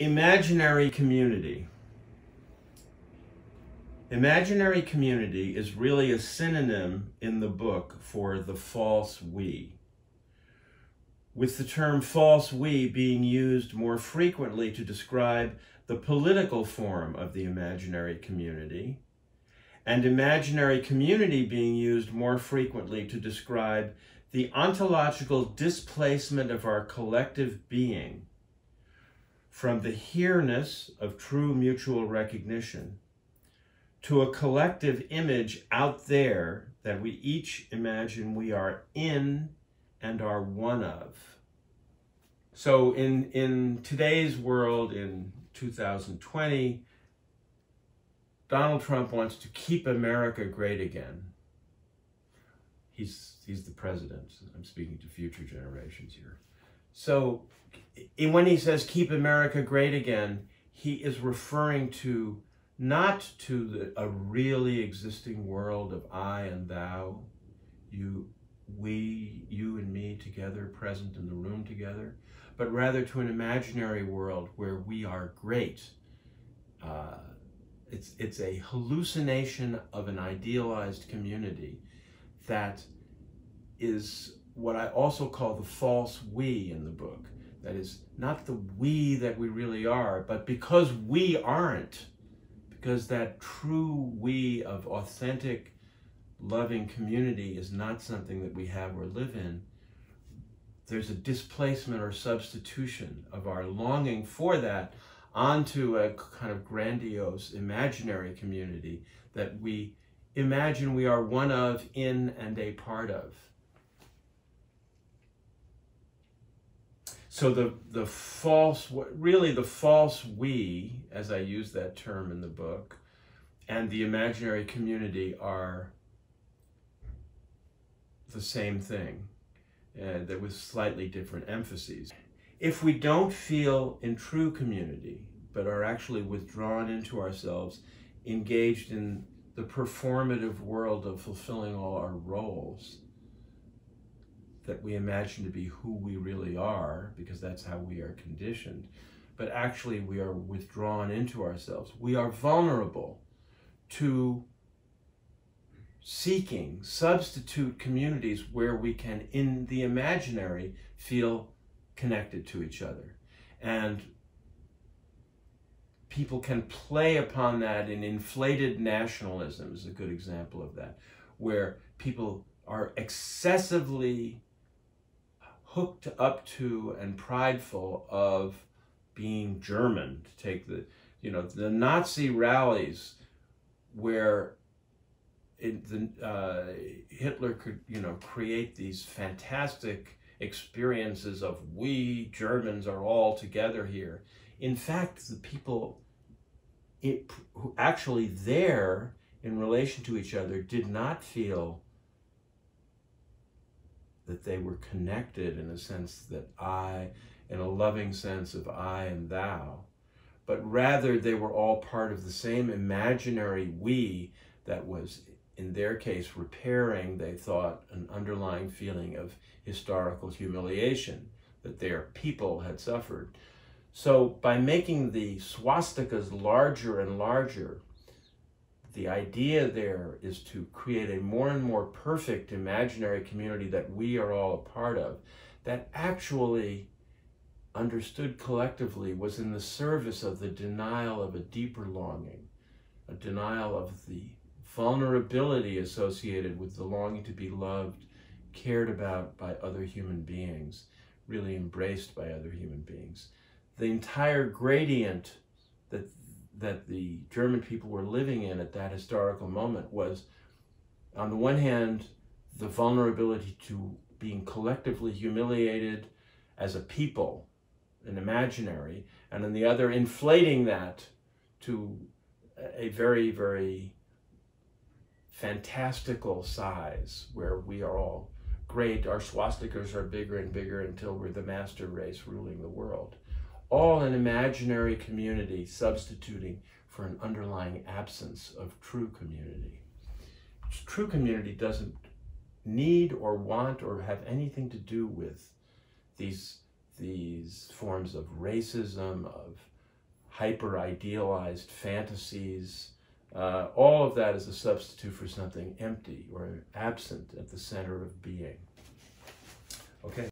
Imaginary community. Imaginary community is really a synonym in the book for the false we, with the term false we being used more frequently to describe the political form of the imaginary community, and imaginary community being used more frequently to describe the ontological displacement of our collective being from the here-ness of true mutual recognition to a collective image out there that we each imagine we are in and are one of. So in, in today's world, in 2020, Donald Trump wants to keep America great again. He's, he's the president. I'm speaking to future generations here. So when he says keep America great again, he is referring to not to the, a really existing world of I and thou, you, we, you and me together, present in the room together, but rather to an imaginary world where we are great. Uh, it's, it's a hallucination of an idealized community that is what I also call the false we in the book. That is not the we that we really are, but because we aren't, because that true we of authentic, loving community is not something that we have or live in, there's a displacement or substitution of our longing for that onto a kind of grandiose imaginary community that we imagine we are one of, in, and a part of. So the, the false, really the false we, as I use that term in the book, and the imaginary community are the same thing, uh, that with slightly different emphases. If we don't feel in true community, but are actually withdrawn into ourselves, engaged in the performative world of fulfilling all our roles, that we imagine to be who we really are, because that's how we are conditioned, but actually we are withdrawn into ourselves. We are vulnerable to seeking substitute communities where we can, in the imaginary, feel connected to each other. And people can play upon that in inflated nationalism is a good example of that, where people are excessively hooked up to and prideful of being German, to take the, you know, the Nazi rallies where it, the, uh, Hitler could, you know, create these fantastic experiences of we Germans are all together here. In fact, the people it, who actually there in relation to each other did not feel that they were connected in a sense that I, in a loving sense of I and thou, but rather they were all part of the same imaginary we that was, in their case, repairing, they thought, an underlying feeling of historical humiliation that their people had suffered. So by making the swastikas larger and larger, the idea there is to create a more and more perfect imaginary community that we are all a part of, that actually understood collectively was in the service of the denial of a deeper longing, a denial of the vulnerability associated with the longing to be loved, cared about by other human beings, really embraced by other human beings. The entire gradient that that the German people were living in at that historical moment was, on the one hand, the vulnerability to being collectively humiliated as a people, an imaginary, and on the other, inflating that to a very, very fantastical size where we are all great. Our swastikas are bigger and bigger until we're the master race ruling the world all an imaginary community substituting for an underlying absence of true community. True community doesn't need or want or have anything to do with these, these forms of racism, of, hyper idealized fantasies. Uh, all of that is a substitute for something empty or absent at the center of being. Okay.